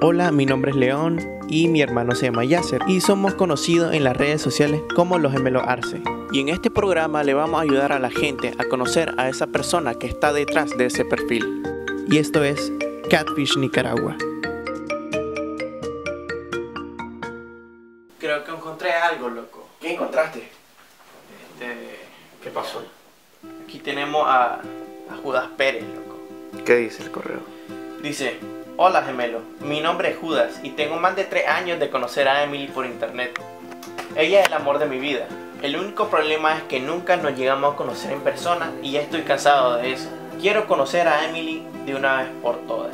Hola, mi nombre es León y mi hermano se llama Yasser y somos conocidos en las redes sociales como los gemelos Arce. Y en este programa le vamos a ayudar a la gente a conocer a esa persona que está detrás de ese perfil. Y esto es Catfish Nicaragua. Creo que encontré algo, loco. ¿Qué encontraste? Este, ¿Qué pasó? aquí tenemos a, a Judas Pérez, loco. ¿Qué dice el correo? Dice, hola gemelo, mi nombre es Judas y tengo más de tres años de conocer a Emily por internet. Ella es el amor de mi vida. El único problema es que nunca nos llegamos a conocer en persona y ya estoy cansado de eso. Quiero conocer a Emily de una vez por todas.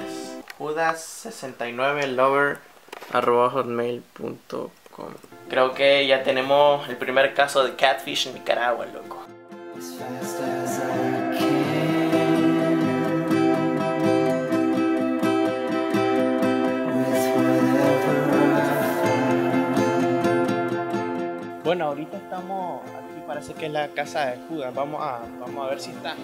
Judas69lover hotmail.com Creo que ya tenemos el primer caso de catfish en Nicaragua, loco. Parece que es la casa de Judas. Vamos a, vamos a ver si está.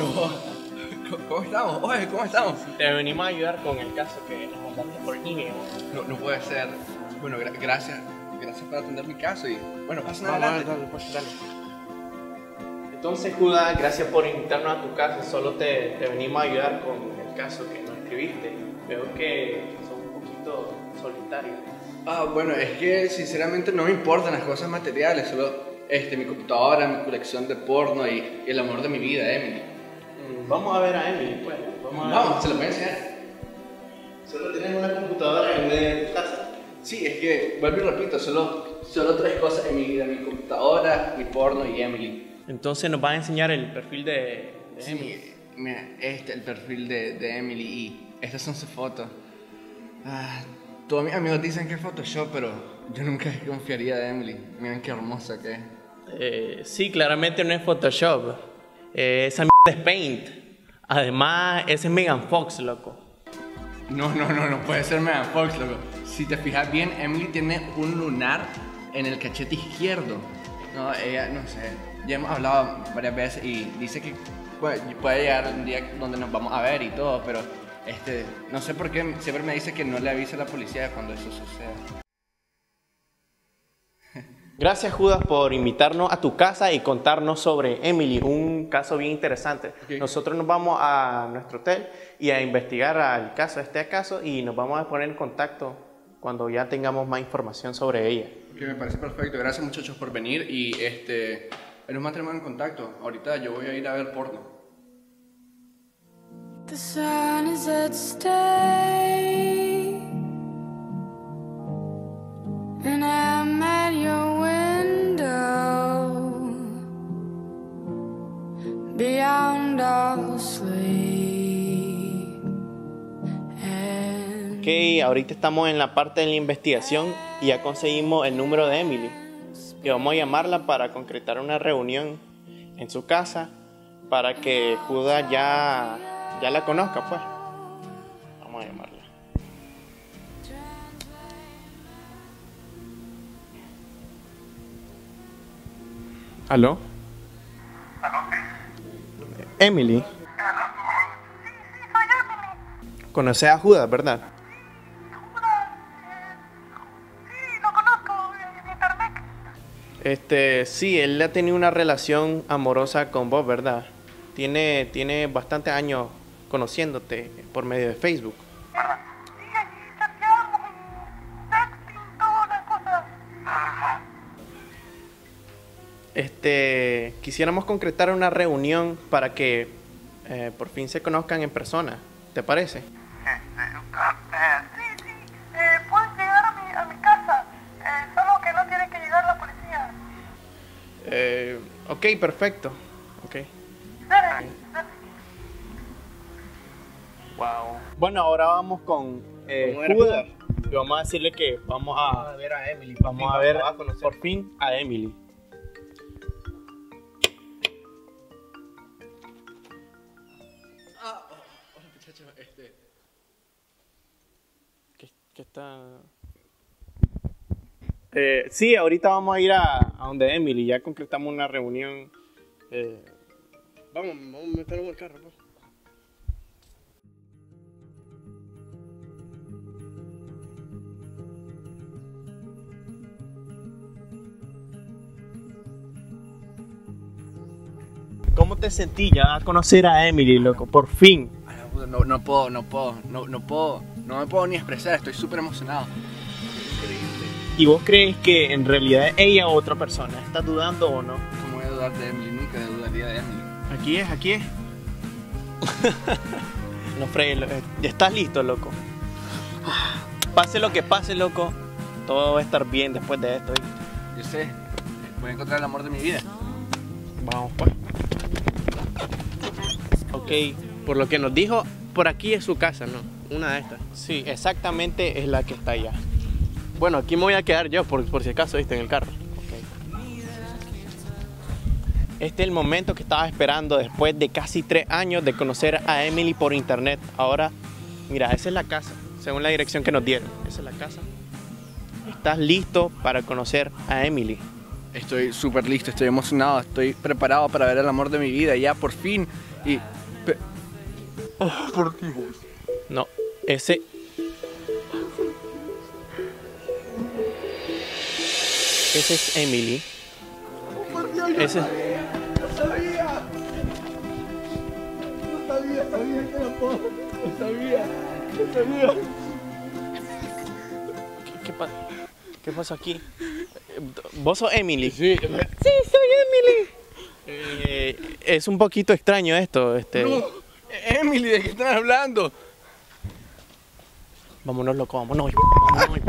Oh. ¿Cómo estamos? Oye, ¿cómo estamos? Te venimos a ayudar con el caso que nos mandaste por email. No, no puede ser. Bueno, gra- gracias. Gracias por atender mi caso y bueno, pasen dale, adelante. dale, pues, dale. Entonces, Judas, gracias por invitarnos a tu casa. Solo te, te venimos a ayudar con el caso que nos escribiste. Veo que sos un poquito solitario. Ah, bueno, es que sinceramente no me importan las cosas materiales, solo este, mi computadora, mi colección de porno y, y el amor de mi vida, Emily. Mm, Vamos a ver a Emily, pues. Vamos a ver. Vamos, se lo voy a enseñar. Solo tienes una computadora en medio de tu casa. Sí, es que, vuelvo y repito, solo, solo tres cosas en mi vida, mi computadora, mi porno y Emily. Entonces nos va a enseñar el perfil de, de Emily. Sí, mira, este es el perfil de, de Emily y estas son sus fotos. Ah, todos mis amigos dicen que es Photoshop, pero yo nunca confiaría de Emily. Miren qué hermosa que es. Eh, sí, claramente no es Photoshop. Eh, esa mierda es Paint. Además, ese es Megan Fox, loco. No, no, no, no puede ser Megan Fox, loco. Si te fijas bien, Emily tiene un lunar en el cachete izquierdo. No, ella, no sé, ya hemos hablado varias veces y dice que puede, puede llegar un día donde nos vamos a ver y todo, pero este, no sé por qué siempre me dice que no le avise a la policía cuando eso suceda. Gracias, Judas, por invitarnos a tu casa y contarnos sobre Emily, un caso bien interesante. Ok. Nosotros nos vamos a nuestro hotel y a investigar el caso, este caso, y nos vamos a poner en contacto cuando ya tengamos más información sobre ella. Que me parece perfecto. Gracias muchachos por venir y este, nos mantenemos en contacto. Ahorita yo voy a ir a ver porno. The sun is at stake, Ok, ahorita estamos en la parte de la investigación y ya conseguimos el número de Emily. Y vamos a llamarla para concretar una reunión en su casa para que Judas ya, ya la conozca, pues. Vamos a llamarla. ¿Aló? Emily. Conoces a Judas, ¿verdad? Este, sí, él ha tenido una relación amorosa con vos, ¿verdad? Tiene, tiene bastantes años conociéndote por medio de Facebook. Este, quisiéramos concretar una reunión para que eh, por fin se conozcan en persona. ¿Te parece? Eh, Eh, ok, perfecto. Ok. Wow. Bueno, ahora vamos con eh, Vamos a a Judas. Y vamos a decirle que vamos a, ver a Emily. vamos a ver por fin a Emily. Ah, oh, hola muchachos, este. Que está... Eh, sí, ahorita vamos a ir a, a donde Emily, ya completamos una reunión. Eh, vamos, vamos a meternos en el carro. pues. ¿Cómo te sentí ya a conocer a Emily, loco? Por fin. No, no puedo, no puedo, no, no puedo, no me puedo ni expresar, estoy súper emocionado. ¿Y vos crees que en realidad es ella o otra persona? ¿Estás dudando o no? ¿Cómo voy a dudar de Emily? Nunca dudaría de Emily. Aquí es, aquí es. no fregues, lo- eh, ya estás listo, loco. Pase lo que pase, loco. Todo va a estar bien después de esto. ¿viste? Yo sé, voy a encontrar el amor de mi vida. Vamos, pues. Ok, por lo que nos dijo, por aquí es su casa, ¿no? Una de estas. Sí, exactamente es la que está allá. Bueno, aquí me voy a quedar yo, por, por si acaso, viste, en el carro. Ok. Este es el momento que estaba esperando después de casi tres años de conocer a Emily por internet. Ahora, mira, esa es la casa, según la dirección que nos dieron. Esa es la casa. ¿Estás listo para conocer a Emily? Estoy súper listo, estoy emocionado, estoy preparado para ver el amor de mi vida, ya por fin. Y pe- No, ese. Ese es Emily. Ese. ¿Qué, qué, pa- qué pasó aquí? ¿Vos sos Emily? Sí. Sí, soy Emily. Eh, es un poquito extraño esto. Este... No, Emily, ¿de qué están hablando? Vámonos, loco, vámonos. vámonos.